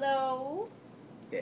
Hello? Yeah.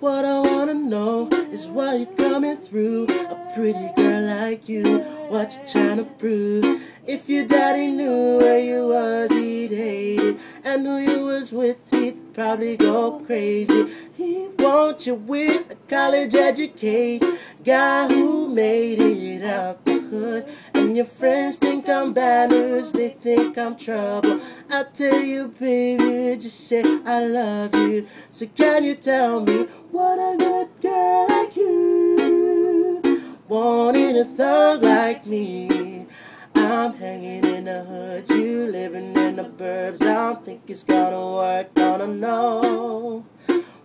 What I wanna know is why you're coming through A pretty girl like you, what you trying to prove? If your daddy knew where you was, he'd hate it And who you was with, he'd probably go crazy. He want you with a college educated Guy who made it out the hood. And your friends think I'm bad news, they think I'm trouble. I tell you baby, just say I love you. So can you tell me what a good girl like you Wanting a thug like me? I'm hanging in the hood, you living in the burbs I don't think it's gonna work, don't know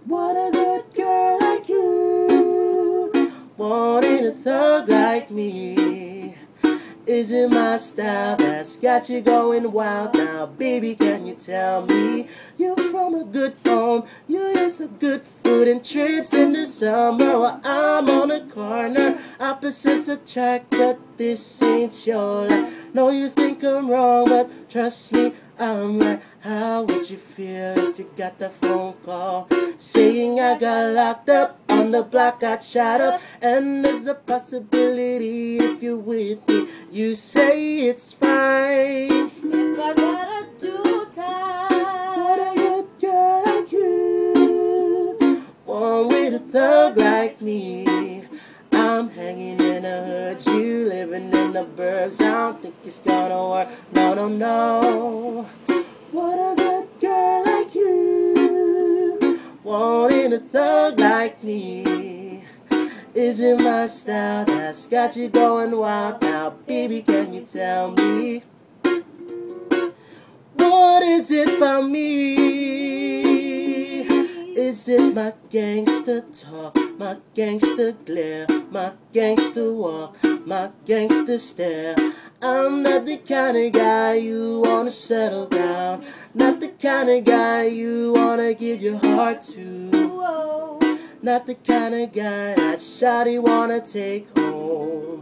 What a good girl like you Wanting a thug like me is it my style that's got you going wild now? Baby, can you tell me you're from a good home? You used to good food and trips in the summer while I'm on the corner. Opposites attract, but this ain't your life. Know you think I'm wrong, but trust me, I'm like, How would you feel if you got that phone call saying I got locked up on the block, got shot up, and there's a possibility if you're with me, you say it's fine. If I gotta do time. What a good girl like you, one with a thug like me. I'm hanging in the hood, you living in the burbs. I don't think it's gonna work. No, no, no. What a good girl like you, wanting a thug like me. Is it my style that's got you going wild now? Baby, can you tell me? What is it about me? Is it my gangster talk, my gangster glare, my gangster walk, my gangster stare? I'm not the kind of guy you wanna settle down, not the kind of guy you wanna give your heart to, Whoa. not the kind of guy that shawty wanna take home.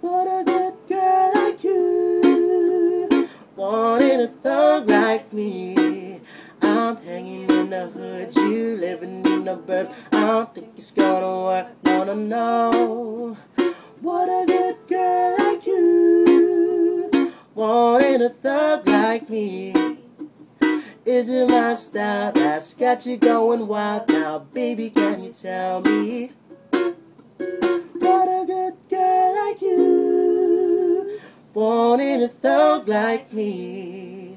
What a good girl like you, wanting a thug like me. I'm hanging in the hood, you living in the burbs. I don't think it's gonna work, no, no. What a good girl like you, wanting a thug like me. Is it my style that's got you going wild now, baby? Can you tell me? What a good girl like you, wanting a thug like me.